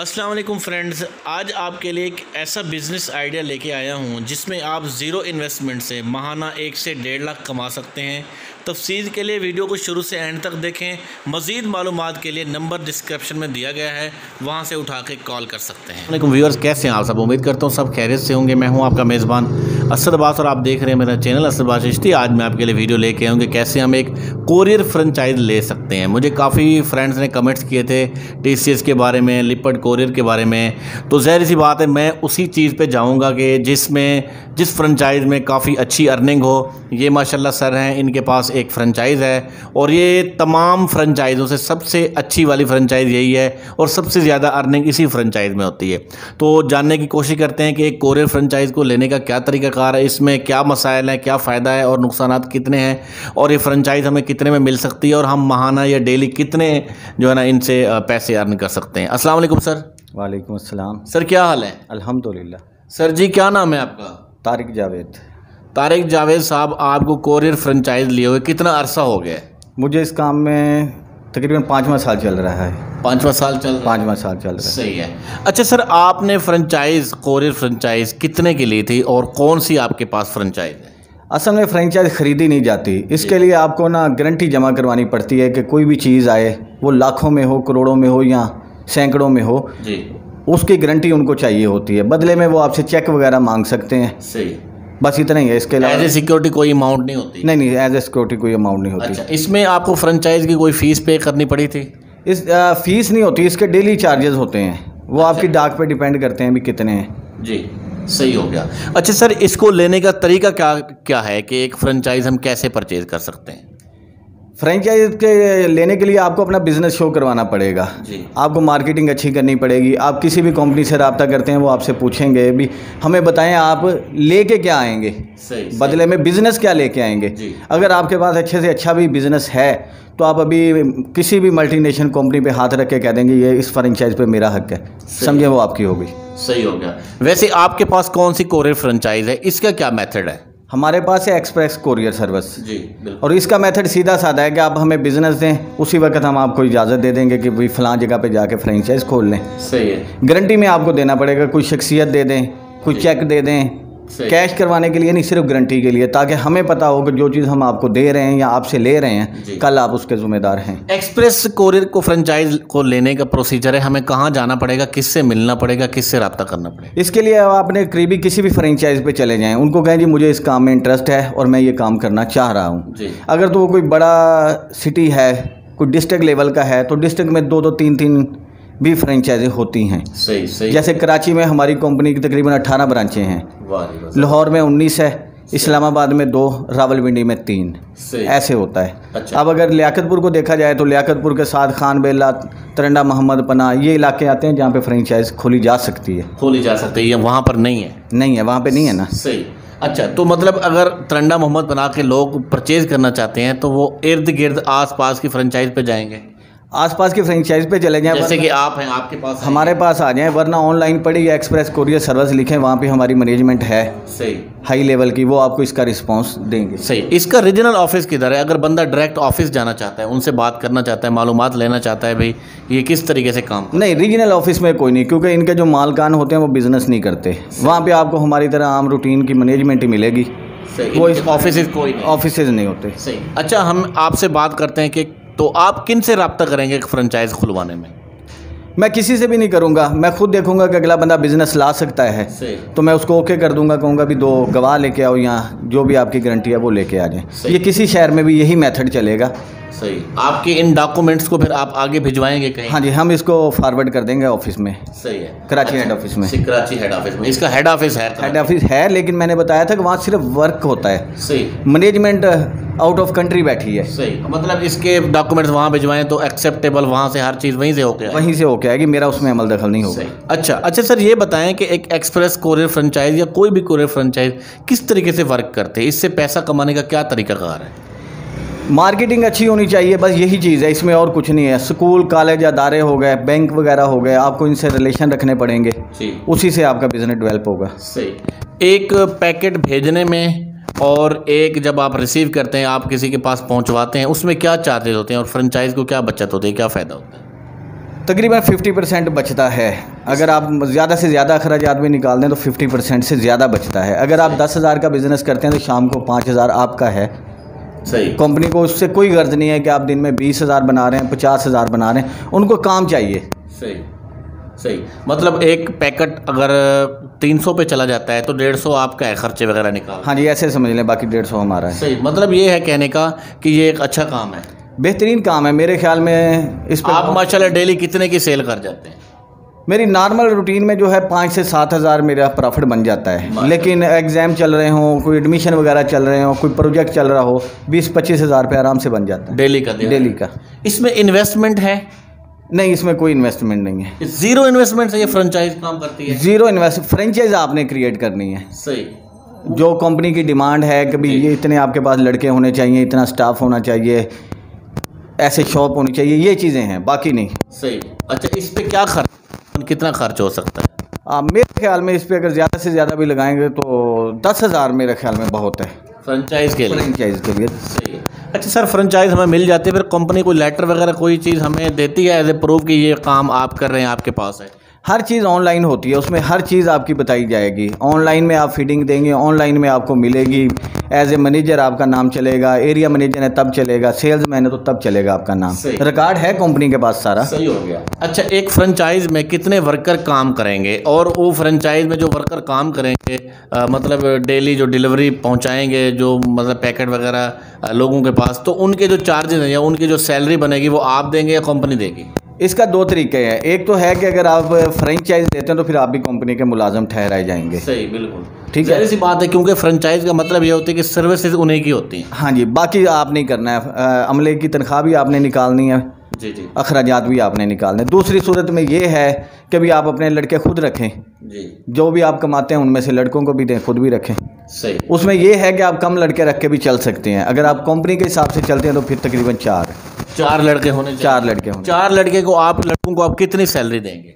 अस्सलाम वालेकुम फ्रेंड्स। आज आपके लिए एक ऐसा बिज़नेस आइडिया लेके आया हूँ, जिसमें आप ज़ीरो इन्वेस्टमेंट से महाना एक से डेढ़ लाख कमा सकते हैं। तफसील के लिए वीडियो को शुरू से एंड तक देखें। मज़ीद मालूम के लिए नंबर डिस्क्रिप्शन में दिया गया है। वहाँ से उठा के कॉल कर सकते हैं। व्यूअर्स, कैसे हैं आप सब? उम्मीद करता हूँ सब खैरियत से होंगे। मैं हूँ आपका मेज़बान असद अब्बास और आप देख रहे हैं मेरा चैनल असद अब्बास चिश्ती आज मैं आपके लिए वीडियो लेके आऊँगी कैसे हम एक कोरियर फ्रेंचाइज ले सकते हैं। मुझे काफ़ी फ्रेंड्स ने कमेंट्स किए थे टी के बारे में लिपट कोरियर के बारे में। तो जहर सी बात है, मैं उसी चीज़ पर जाऊँगा कि जिसमें, जिस फ्रेंचाइज में काफ़ी अच्छी अर्निंग हो। ये माशाल्लाह सर हैं, इनके पास एक फ्रेंचाइज़ है और ये तमाम फ्रेंचाइज़ों से सबसे अच्छी वाली फ्रेंचाइज़ यही है और सबसे ज़्यादा अर्निंग इसी फ्रेंचाइज़ में होती है। तो जानने की कोशिश करते हैं कि एक कोरियर फ्रेंचाइज़ को लेने का क्या तरीकाकार है इसमें क्या मसाइल हैं क्या फ़ायदा है और नुकसान कितने हैं और ये फ्रेंचाइज़ हमें कितने में मिल सकती है और हम महाना या डेली कितने जो है ना इनसे पैसे अर्न कर सकते हैं। असल सर। वालेकुम अस्सलाम। सर क्या हाल है? अल्हम्दुलिल्लाह। सर जी क्या नाम है आपका? तारिक जावेद। तारिक जावेद साहब आपको कोरियर फ्रेंचाइज लिए हुए कितना अरसा हो गया? मुझे इस काम में तकरीबन पाँचवा साल चल रहा है। पाँचवा साल चल पाँचवा साल चल रहा है। सही है। अच्छा सर आपने फ्रेंचाइज कोरियर फ्रेंचाइज कितने की ली थी और कौन सी आपके पास फ्रेंचाइज है? असल में फ्रेंचाइज ख़रीदी नहीं जाती। इसके लिए आपको ना गारंटी जमा करवानी पड़ती है कि कोई भी चीज़ आए वो लाखों में हो करोड़ों में हो या सैकड़ों में हो जी। उसकी गारंटी उनको चाहिए होती है। बदले में वो आपसे चेक वगैरह मांग सकते हैं। सही। बस इतना ही है इसके अलावा एज ए सिक्योरिटी कोई अमाउंट नहीं होती। नहीं नहीं एज ए सिक्योरिटी कोई अमाउंट नहीं होती। अच्छा इसमें आपको फ्रेंचाइज की कोई फ़ीस पे करनी पड़ी थी? इस आ, फ़ीस नहीं होती इसके डेली चार्जेस होते हैं। वो अच्छा। आपकी डाक पे डिपेंड करते हैं भी कितने हैं। जी सही हो गया। अच्छा सर इसको लेने का तरीका क्या क्या है कि एक फ्रेंचाइज हम कैसे परचेज कर सकते हैं? फ्रेंचाइज के लेने के लिए आपको अपना बिज़नेस शो करवाना पड़ेगा। जी। आपको मार्केटिंग अच्छी करनी पड़ेगी। आप किसी भी कंपनी से रब्ता करते हैं वो आपसे पूछेंगे भी हमें बताएँ आप लेके क्या आएँगे? सही बदले में बिज़नेस क्या लेके आएँगे? जी। अगर आपके पास अच्छे से अच्छा भी बिज़नेस है तो आप अभी किसी भी मल्टीनेशनल कंपनी पे हाथ रख के कह देंगे ये इस फ्रेंचाइज पे मेरा हक है। समझे वो आपकी होगी। सही हो गया। वैसे आपके पास कौन सी कोरियर फ्रेंचाइज है? इसका क्या मेथड है? हमारे पास है एक्सप्रेस कोरियर सर्विस। जी और इसका मेथड सीधा साधा है कि आप हमें बिज़नेस दें उसी वक्त हम आपको इजाज़त दे देंगे कि भाई फलां जगह पे जाके फ्रेंचाइज खोल लें। सही है। गारंटी में आपको देना पड़ेगा कोई शख्सियत दे दें कोई चेक दे दें। कैश करवाने के लिए नहीं सिर्फ़ गारंटी के लिए ताकि हमें पता हो कि जो चीज़ हम आपको दे रहे हैं या आपसे ले रहे हैं कल आप उसके ज़िम्मेदार हैं। एक्सप्रेस कोरियर को फ्रेंचाइज को लेने का प्रोसीजर है हमें कहाँ जाना पड़ेगा किससे मिलना पड़ेगा किससे रब्ता करना पड़ेगा? इसके लिए आप अपने करीबी किसी भी फ्रेंचाइज पे चले जाएँ उनको कहें जी मुझे इस काम में इंटरेस्ट है और मैं ये काम करना चाह रहा हूँ। अगर तो वो कोई बड़ा सिटी है कोई डिस्ट्रिक्ट लेवल का है तो डिस्ट्रिक्ट में दो दो तीन तीन भी फ्रेंचाइजें होती हैं। सही सही। जैसे कराची में हमारी कंपनी की तकरीबन अट्ठारह ब्रांचें हैं। लाहौर में उन्नीस है इस्लामाबाद में दो रावलपिंडी में तीन। ऐसे होता है। अच्छा। अब अगर लियाकतपुर को देखा जाए तो लियाकतपुर के साथ खान बेला तरंडा मोहम्मद पना ये इलाके आते हैं जहाँ पे फ्रेंचाइज खोली जा सकती है। खोली जा सकती है ये वहाँ पर नहीं है। नहीं है वहाँ पे नहीं है ना। सही। अच्छा तो मतलब अगर तरंडा मोहम्मद बना के लोग परचेज करना चाहते हैं तो वो इर्द गिर्द आस पास की फ्रेंचाइज पे जाएँगे? आसपास की फ्रेंचाइज पे चले जाएँ जैसे कि आप हैं आपके पास हमारे पास आ जाएँ वरना ऑनलाइन पड़ी या एक्सप्रेस कोरियर सर्विस लिखें वहाँ पे हमारी मैनेजमेंट है। सही। हाई लेवल की वो आपको इसका रिस्पांस देंगे। सही। इसका रीजनल ऑफ़िस किधर है? अगर बंदा डायरेक्ट ऑफ़िस जाना चाहता है उनसे बात करना चाहता है मालूम लेना चाहता है भाई ये किस तरीके से काम नहीं रीजनल ऑफ़िस में कोई नहीं क्योंकि इनके जो मालकान होते हैं वो बिज़नेस नहीं करते। वहाँ पर आपको हमारी तरह आम रूटीन की मैनेजमेंट ही मिलेगी वो ऑफ़िस कोई ऑफ़िस नहीं होते। सही। अच्छा हम आपसे बात करते हैं कि तो आप किन से रबता करेंगे एक फ्रेंचाइज खुलवाने में? मैं किसी से भी नहीं करूँगा। मैं खुद देखूँगा कि अगला बंदा बिज़नेस ला सकता है। तो मैं उसको ओके कर दूँगा कहूँगा भी दो गवाह लेके आओ यहाँ जो भी आपकी गारंटी है वो लेके आ जाए। ये किसी शहर में भी यही मेथड चलेगा। सही। आपके इन डॉक्यूमेंट्स को फिर आप आगे भिजवाएँगे कहीं? हाँ जी हम इसको फॉरवर्ड कर देंगे ऑफ़िस में। सही है। कराची हेड ऑफ़िस में। कराची हेड ऑफ़िस में। इसका हेड ऑफ़िस है हेड ऑफ़िस है लेकिन मैंने बताया था कि वहाँ सिर्फ़ वर्क होता है। सही। मैनेजमेंट आउट ऑफ़ कंट्री बैठी है। सही। मतलब इसके डॉक्यूमेंट्स वहाँ भिजवाएँ तो एक्सेप्टेबल वहाँ से हर चीज़ वहीं से होके वहीं से होके आएगी मेरा उसमें अमल दखल नहीं होगा। अच्छा अच्छा सर ये बताएँ कि एक एक्सप्रेस कोरियर फ्रेंचाइज या कोई भी कोरियर फ्रेंचाइज किस तरीके से वर्क करते हैं? इससे पैसा कमाने का क्या तरीकाकार है? मार्केटिंग अच्छी होनी चाहिए बस यही चीज़ है इसमें और कुछ नहीं है। स्कूल कॉलेज अदारे हो गए बैंक वगैरह हो गए आपको इनसे रिलेशन रखने पड़ेंगे। जी। उसी से आपका बिज़नेस डेवलप होगा। सही। एक पैकेट भेजने में और एक जब आप रिसीव करते हैं आप किसी के पास पहुंचवाते हैं उसमें क्या चार्जेस होते हैं और फ्रेंचाइज को क्या बचत होती है क्या फ़ायदा होता है? तकरीबन 50 परसेंट बचता है। अगर आप ज़्यादा से ज़्यादा अखराज भी निकाल दें तो 50 परसेंट से ज़्यादा बचता है। अगर आप दस हज़ार का बिज़नेस करते हैं तो शाम को पाँच हज़ार आपका है। सही। कंपनी को उससे कोई गर्ज नहीं है कि आप दिन में बीस हज़ार बना रहे हैं पचास हज़ार बना रहे हैं। उनको काम चाहिए। सही सही। मतलब एक पैकेट अगर तीन सौ पे चला जाता है तो डेढ़ सौ आपका है खर्चे वगैरह निकाल। हाँ जी ऐसे समझ लें बाकी डेढ़ सौ हमारा है। सही मतलब ये है कहने का कि ये एक अच्छा काम है। बेहतरीन काम है मेरे ख्याल में इस पर आप माशाल्लाह डेली कितने की सेल कर जाते हैं? मेरी नॉर्मल रूटीन में जो है पाँच से सात हज़ार मेरा प्रॉफिट बन जाता है। लेकिन एग्ज़ाम चल रहे हों कोई एडमिशन वगैरह चल रहे हो कोई प्रोजेक्ट चल रहा हो बीस पच्चीस हज़ार पे आराम से बन जाता है। डेली का डेली का। इसमें इन्वेस्टमेंट है? नहीं इसमें कोई इन्वेस्टमेंट नहीं है। ज़ीरो इन्वेस्टमेंट से ये फ्रेंचाइज काम करती है? ज़ीरो इन्वेस्ट फ्रेंचाइज आपने क्रिएट करनी है। सही। जो कंपनी की डिमांड है कि भाई ये इतने आपके पास लड़के होने चाहिए इतना स्टाफ होना चाहिए ऐसे शॉप होनी चाहिए ये चीज़ें हैं बाकी नहीं। सही। अच्छा इस पर क्या खर्च? कितना खर्च हो सकता है? आ, मेरे ख्याल में इस पर अगर ज़्यादा से ज़्यादा भी लगाएँगे तो दस हज़ार मेरे ख्याल में बहुत है। फ्रेंचाइज के लिए? फ्रेंचाइज के लिए। सही है। अच्छा सर फ्रेंचाइज हमें मिल जाती है फिर कंपनी कोई लेटर वगैरह कोई चीज़ हमें देती है एज ए प्रूफ कि ये काम आप कर रहे हैं आपके पास है? हर चीज़ ऑनलाइन होती है उसमें हर चीज़ आपकी बताई जाएगी। ऑनलाइन में आप फीडिंग देंगे ऑनलाइन में आपको मिलेगी। एज ए मैनेजर आपका नाम चलेगा एरिया मैनेजर है तब चलेगा। सेल्स मैन है तो तब चलेगा आपका नाम। रिकॉर्ड है कंपनी के पास सारा। सही हो गया। अच्छा एक फ्रेंचाइज में कितने वर्कर काम करेंगे? और वो फ्रेंचाइज में जो वर्कर काम करेंगे अ, मतलब डेली जो डिलीवरी पहुंचाएँगे जो मतलब पैकेट वगैरह लोगों के पास तो उनके जो चार्जेज हैं या उनकी जो सैलरी बनेगी वो आप देंगे या कंपनी देगी? इसका दो तरीके हैं। एक तो है कि अगर आप फ्रेंचाइज देते हैं तो फिर आप भी कंपनी के मुलाजम ठहराए जाएँगे। सही बिल्कुल। ठीक है। ऐसी बात है क्योंकि फ्रेंचाइज का मतलब ये होता है कि सर्विसेज़ उन्हीं की होती हैं। हाँ जी बाकी आप नहीं करना है। अ, अमले की तनख्वाह भी आपने निकालनी है। जी जी। अखराजात भी आपने निकालने दूसरी सूरत में ये है कि भी आप अपने लड़के खुद रखें। जी। जो भी आप कमाते हैं उनमें से लड़कों को भी दें खुद भी रखें। सही। उसमें ये है कि आप कम लड़के रख के भी चल सकते हैं। अगर आप कंपनी के हिसाब से चलते हैं तो फिर तकरीबन चार। चार लड़के होने चार लड़के होने चार लड़के को आप लड़कों को आप कितनी सैलरी देंगे?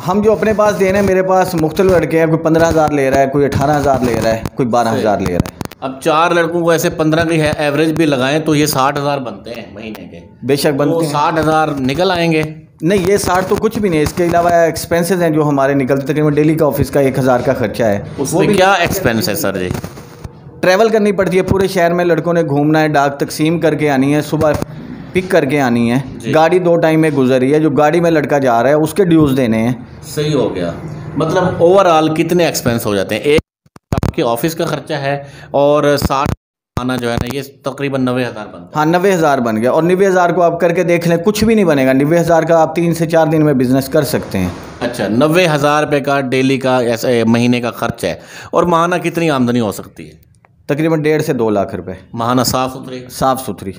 हम जो अपने पास दे रहे हैं मेरे पास मुख्तलिफ़ लड़के हैं। कोई पंद्रह हज़ार ले रहा है कोई अठारह हज़ार ले रहा है कोई बारह हज़ार ले रहा है। अब चार लड़कों को ऐसे पंद्रह की है एवरेज भी लगाएँ तो ये साठ हज़ार बनते हैं महीने के। बेशक तो बनते हैं। साठ हज़ार निकल आएँगे। नहीं ये साठ तो कुछ भी नहीं इसके अलावा एक्सपेंसेस हैं जो हमारे निकलते तकरीबन डेली का ऑफ़िस का एक हज़ार का खर्चा है। उसमें क्या एक्सपेंस है सर जी? ट्रैवल करनी पड़ती है पूरे शहर में। लड़कों ने घूमना है डाक तकसीम करके आनी है। सुबह पिक करके आनी है। गाड़ी दो टाइम में गुजर रही है जो गाड़ी में लड़का जा रहा है उसके ड्यूज़ देने हैं। सही हो गया। मतलब ओवरऑल कितने एक्सपेंस हो जाते हैं? एक आपके ऑफ़िस का खर्चा है और साठ आना जो है ना ये तकरीबन नब्बे हज़ार बनता हाँ नब्बे हज़ार बन गया। और नब्बे हज़ार को आप करके देख लें कुछ भी नहीं बनेगा। नब्बे हज़ार का आप तीन से चार दिन में बिज़नेस कर सकते हैं। अच्छा नब्बे हज़ार रुपये का डेली का ऐसे महीने का खर्च है। और माहाना कितनी आमदनी हो सकती है? तकरीबन डेढ़ से दो लाख रुपए। माहाना साफ़ सुथरी। साफ़ सुथरी।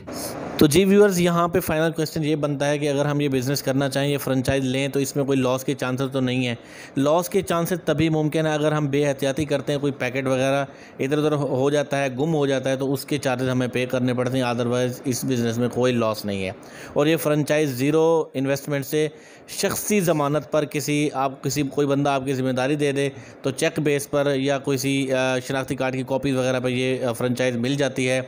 तो जी व्यूअर्स यहाँ पे फाइनल क्वेश्चन ये बनता है कि अगर हम ये बिज़नेस करना चाहें, ये फ्रेंचाइज लें तो इसमें कोई लॉस के चांसेस तो नहीं है। लॉस के चांसेस तभी मुमकिन है अगर हम बेहतियाती करते हैं, कोई पैकेट वगैरह इधर उधर हो जाता है, गुम हो जाता है तो उसके चार्जेस हमें पे करने पड़ते हैं। अदरवाइज़ इस बिज़नेस में कोई लॉस नहीं है। और ये फ्रेंचाइज ज़ीरो इन्वेस्टमेंट से शख्सी ज़मानत पर किसी, आप किसी, कोई बंदा आपकी ज़िम्मेदारी दे दे तो चेक बेस पर या किसी शनाख्ती कार्ड की कॉपीज़ वगैरह पर ये फ्रेंचाइज मिल जाती है।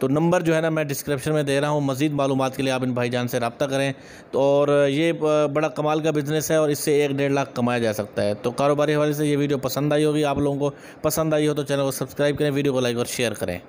तो नंबर जो है ना, मैं डिस्क्रिप्शन में दे रहा हूँ, मज़ीद मालूम के लिए आप इन भाईजान से रबता करें। तो और ये बड़ा कमाल का बिज़नेस है और इससे एक डेढ़ लाख कमाया जा सकता है। तो कारोबारी हवाले से ये वीडियो पसंद आई होगी, आप लोगों को पसंद आई हो तो चैनल को सब्सक्राइब करें, वीडियो को लाइक और शेयर करें।